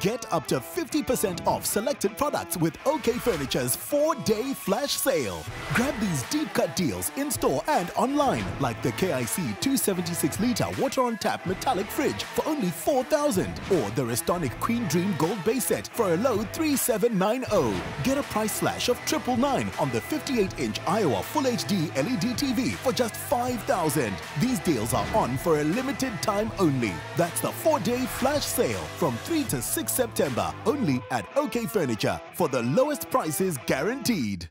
Get up to 50% off selected products with OK Furniture's four-day flash sale. Grab these deep-cut deals in-store and online, like the KIC 276-litre water on tap metallic fridge for only 4,000, or the Restonic Queen Dream Gold base set for a low 3790. Get a price slash of 999 on the 58-inch Aiwa Full HD LED TV for just 5,000. These deals are on for a limited time only. That's the four-day flash sale from 3 to 6 September, only at OK Furniture for the lowest prices guaranteed.